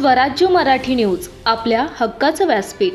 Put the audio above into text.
स्वराज्य मराठी न्यूज आपल्या हक्काचं व्यासपीठ.